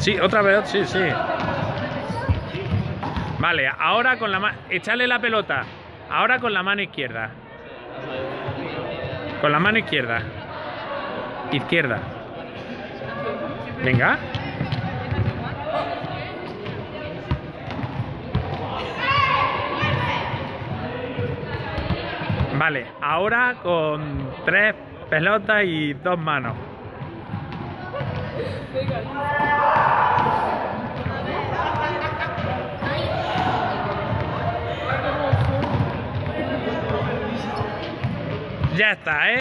Sí, otra vez, sí, sí. Vale, ahora con la mano... Echale la pelota. Ahora con la mano izquierda. Con la mano izquierda. Izquierda. Venga. Vale, ahora con tres pelotas y dos manos. Ya está, ¿eh?